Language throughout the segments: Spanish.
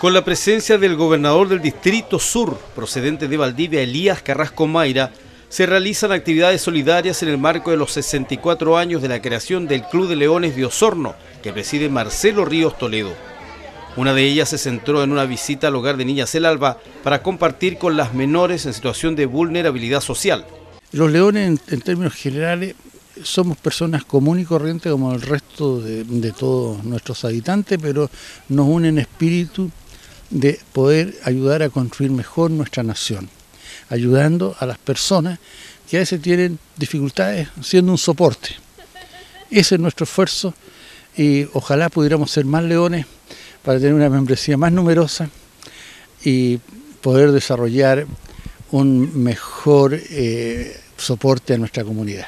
Con la presencia del gobernador del Distrito Sur, procedente de Valdivia, Elías Carrasco Mayra, se realizan actividades solidarias en el marco de los 64 años de la creación del Club de Leones de Osorno, que preside Marcelo Ríos Toledo. Una de ellas se centró en una visita al hogar de Niñas El Alba para compartir con las menores en situación de vulnerabilidad social. Los leones, en, términos generales, somos personas comunes y corrientes como el resto de, todos nuestros habitantes, pero nos une en espíritu de poder ayudar a construir mejor nuestra nación ayudando a las personas que a veces tienen dificultades siendo un soporte. Ese es nuestro esfuerzo y ojalá pudiéramos ser más leones para tener una membresía más numerosa y poder desarrollar un mejor eh, soporte a nuestra comunidad.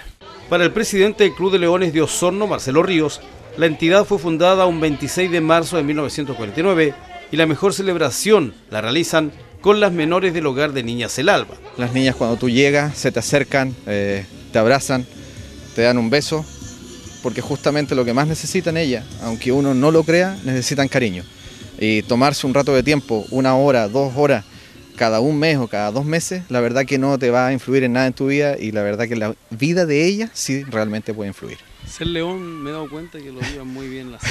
Para el presidente del Club de Leones de Osorno, Marcelo Ríos, la entidad fue fundada un 26 de marzo de 1949 y la mejor celebración la realizan con las menores del hogar de Niñas El Alba. Las niñas cuando tú llegas se te acercan, eh, te abrazan, te dan un beso, porque justamente lo que más necesitan ellas, aunque uno no lo crea, necesitan cariño. Y tomarse un rato de tiempo, una hora, dos horas, cada un mes o cada dos meses, la verdad que no te va a influir en nada en tu vida y la verdad que la vida de ellas sí realmente puede influir. Ser león me he dado cuenta que lo llevan muy bien las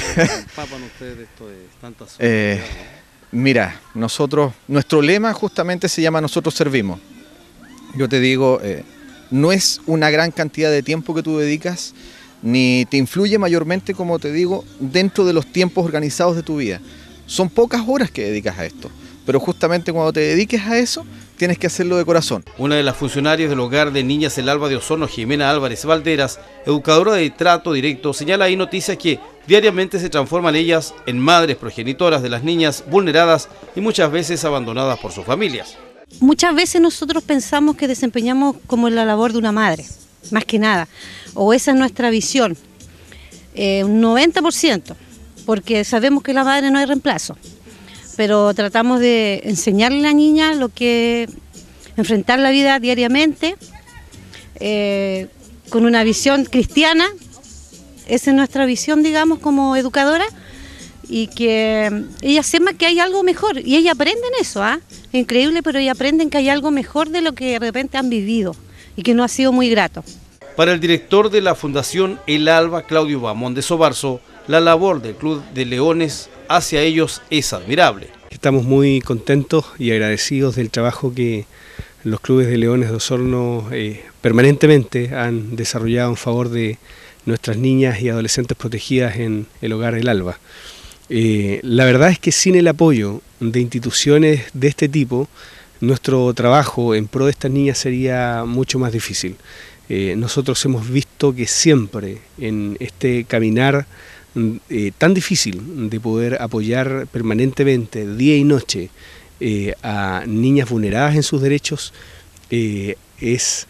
papan ustedes esto de tantas eh, Mira, nosotros, nuestro lema justamente se llama Nosotros servimos. Yo te digo, eh, no es una gran cantidad de tiempo que tú dedicas, ni te influye mayormente, como te digo, dentro de los tiempos organizados de tu vida. Son pocas horas que dedicas a esto, pero justamente cuando te dediques a eso, tienes que hacerlo de corazón. Una de las funcionarias del hogar de niñas El Alba de Osorno, Jimena Álvarez Valderas, educadora de trato directo, señala ahí noticias que Diariamente se transforman ellas en madres progenitoras de las niñas vulneradas y muchas veces abandonadas por sus familias. Muchas veces nosotros pensamos que desempeñamos como la labor de una madre, más que nada, o esa es nuestra visión, eh, un 90%, porque sabemos que la madre no hay reemplazo, pero tratamos de enseñarle a la niña lo que enfrentar la vida diariamente, eh, con una visión cristiana esa es nuestra visión, digamos, como educadora y que ellas sepan que hay algo mejor y ellas aprenden eso, ¿ah? Increíble, pero ellas aprenden que hay algo mejor de lo que de repente han vivido y que no ha sido muy grato. Para el director de la Fundación El Alba, Claudio Bamón de Sobarzo, la labor del Club de Leones hacia ellos es admirable. Estamos muy contentos y agradecidos del trabajo que los clubes de Leones de Osorno eh, permanentemente han desarrollado en favor de nuestras niñas y adolescentes protegidas en el hogar El Alba. Eh, la verdad es que sin el apoyo de instituciones de este tipo, nuestro trabajo en pro de estas niñas sería mucho más difícil. Eh, nosotros hemos visto que siempre en este caminar eh, tan difícil de poder apoyar permanentemente, día y noche, a niñas vulneradas en sus derechos, es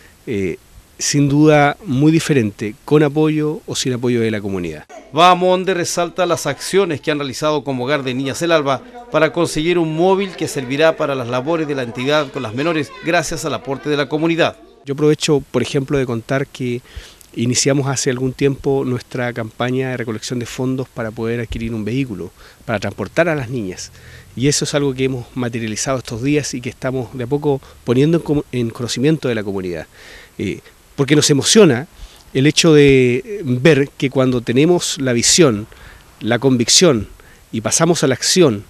sin duda muy diferente, con apoyo o sin apoyo de la comunidad. Bahamonde resalta las acciones que han realizado como hogar de Niñas El Alba para conseguir un móvil que servirá para las labores de la entidad con las menores gracias al aporte de la comunidad. Yo aprovecho, por ejemplo, de contar que iniciamos hace algún tiempo nuestra campaña de recolección de fondos para poder adquirir un vehículo, para transportar a las niñas. Y eso es algo que hemos materializado estos días y que estamos de a poco poniendo en conocimiento de la comunidad. Eh, porque nos emociona el hecho de ver que cuando tenemos la visión, la convicción y pasamos a la acción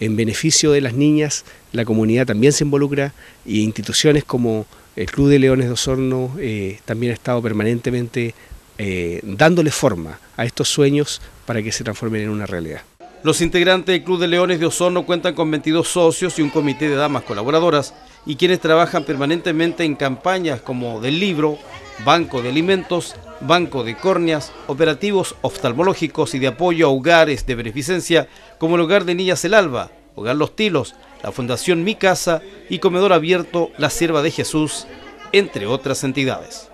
en beneficio de las niñas, la comunidad también se involucra y instituciones como el Club de Leones de Osorno eh, también ha estado permanentemente eh, dándole forma a estos sueños para que se transformen en una realidad. Los integrantes del Club de Leones de Osorno cuentan con 22 socios y un comité de damas colaboradoras y quienes trabajan permanentemente en campañas como del libro, banco de alimentos, banco de córneas, operativos oftalmológicos y de apoyo a hogares de beneficencia como el Hogar de Niñas El Alba, Hogar Los Tilos, la Fundación Mi Casa y Comedor Abierto La Sierva de Jesús, entre otras entidades.